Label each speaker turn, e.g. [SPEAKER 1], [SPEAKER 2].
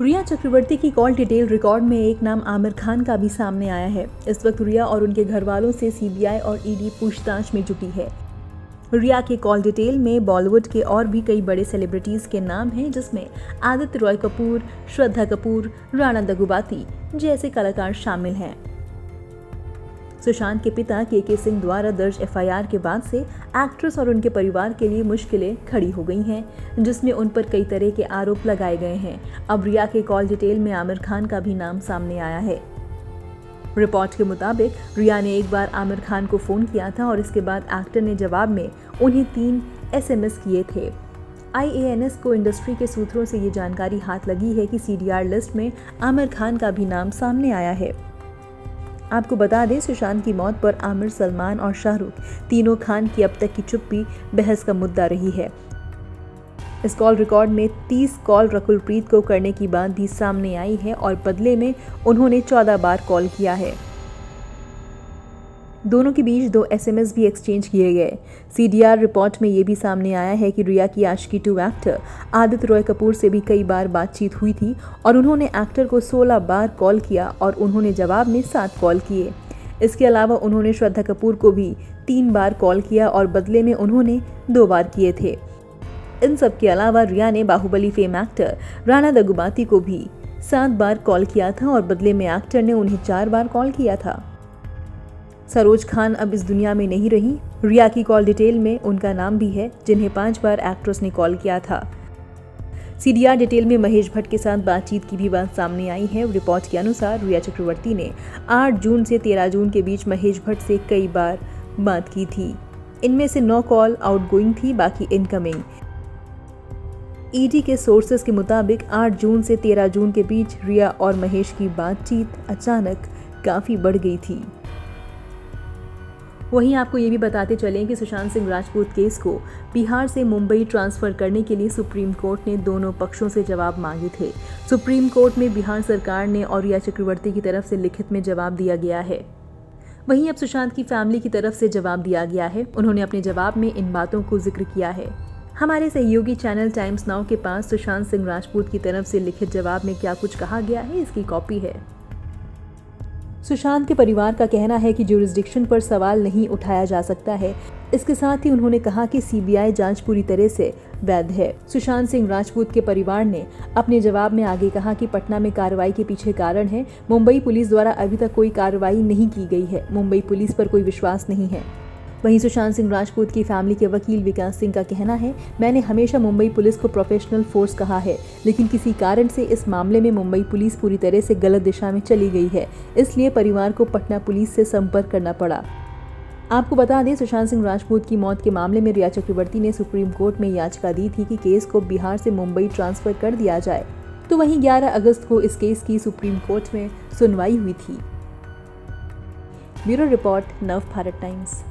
[SPEAKER 1] रिया चक्रवर्ती की call detail record में एक नाम आमिर खान का भी सामने आया है। इस वक्त रिया और उनके घर वालों से सीबीआई और ईडी पूछताछ में जुटी है। रिया के कॉल डिटेल में बॉलीवुड के और भी कई बड़े सेलिब्रिटीज के नाम हैं, जिसमें आदित्य रॉय कपूर, श्रद्धा कपूर, राणा दगुबाती जैसे कलाकार शामिल हैं। सुशांत के पिता के के सिंह द्वारा दर्ज एफआईआर के बाद से एक्ट्रेस और उनके परिवार के लिए मुश्किलें खड़ी हो गई हैं, जिसमें उन पर कई तरह के आरोप लगाए गए हैं। अब रिया के कॉल डिटेल में आमिर खान का भी नाम सामने आया है। रिपोर्ट के मुताबिक, रिया ने एक बार आमिर खान को फ़ोन किया था और इसके बाद एक्टर ने जवाब में उन्हें तीन एसएमएस किए थे। आईएएनएस को इंडस्ट्री के सूत्रों से ये जानकारी हाथ लगी है कि सीडीआर लिस्ट में आमिर खान का भी नाम सामने आया है। आपको बता दें, सुशांत की मौत पर आमिर सलमान और शाहरुख तीनों खान की अब तक की चुप्पी बहस का मुद्दा रही है। इस कॉल रिकॉर्ड में 30 कॉल रकुलप्रीत को करने की बात भी सामने आई है और बदले में उन्होंने 14 बार कॉल किया है। दोनों के बीच दो एसएमएस भी एक्सचेंज किए गए। सीडीआर रिपोर्ट में ये भी सामने आया है कि रिया की आशिकी टू एक्टर आदित्य रॉय कपूर से भी कई बार बातचीत हुई थी और उन्होंने एक्टर को 16 बार कॉल किया और उन्होंने जवाब में सात कॉल किए। इसके अलावा उन्होंने श्रद्धा कपूर को भी तीन बार कॉल किया और बदले में उन्होंने दो बार किए थे। इन सब के अलावा रिया ने बाहुबली फेम एक्टर राणा दगुबाती को भी सात बार कॉल किया था और बदले में एक्टर ने उन्हें चार बार कॉल किया था। सरोज खान अब इस दुनिया में नहीं रही। रिया की कॉल डिटेल में उनका नाम भी है, जिन्हें पाँच बार एक्ट्रेस ने कॉल किया था। सीडीआर डिटेल में महेश भट्ट के साथ बातचीत की भी बात सामने आई है। रिपोर्ट के अनुसार रिया चक्रवर्ती ने 8 जून से 13 जून के बीच महेश भट्ट से कई बार बात की थी। इनमें से नौ कॉल आउटगोइंग थी, बाकी इनकमिंग। ईडी के सोर्सेस के मुताबिक 8 जून से 13 जून के बीच रिया और महेश की बातचीत अचानक काफ़ी बढ़ गई थी। वहीं आपको ये भी बताते चलें कि सुशांत सिंह राजपूत केस को बिहार से मुंबई ट्रांसफ़र करने के लिए सुप्रीम कोर्ट ने दोनों पक्षों से जवाब मांगे थे। सुप्रीम कोर्ट में बिहार सरकार ने और रिया चक्रवर्ती की तरफ़ से लिखित में जवाब दिया गया है। वहीं अब सुशांत की फैमिली की तरफ़ से जवाब दिया गया है। उन्होंने अपने जवाब में इन बातों को ज़िक्र किया है। हमारे सहयोगी चैनल टाइम्स नाउ के पास सुशांत सिंह राजपूत की तरफ़ से लिखित जवाब में क्या कुछ कहा गया है, इसकी कॉपी है। सुशांत के परिवार का कहना है कि जुरिस्डिक्शन पर सवाल नहीं उठाया जा सकता है। इसके साथ ही उन्होंने कहा कि सीबीआई जाँच पूरी तरह से वैध है। सुशांत सिंह राजपूत के परिवार ने अपने जवाब में आगे कहा कि पटना में कार्रवाई के पीछे कारण है। मुंबई पुलिस द्वारा अभी तक कोई कार्रवाई नहीं की गई है। मुंबई पुलिस पर कोई विश्वास नहीं है। वहीं सुशांत सिंह राजपूत की फैमिली के वकील विकास सिंह का कहना है, मैंने हमेशा मुंबई पुलिस को प्रोफेशनल फोर्स कहा है, लेकिन किसी कारण से इस मामले में मुंबई पुलिस पूरी तरह से गलत दिशा में चली गई है, इसलिए परिवार को पटना पुलिस से संपर्क करना पड़ा। आपको बता दें, सुशांत सिंह राजपूत की मौत के मामले में रिया चक्रवर्ती ने सुप्रीम कोर्ट में याचिका दी थी कि केस को बिहार से मुंबई ट्रांसफ़र कर दिया जाए। तो वहीं 11 अगस्त को इस केस की सुप्रीम कोर्ट में सुनवाई हुई थी। ब्यूरो रिपोर्ट, नव भारत टाइम्स।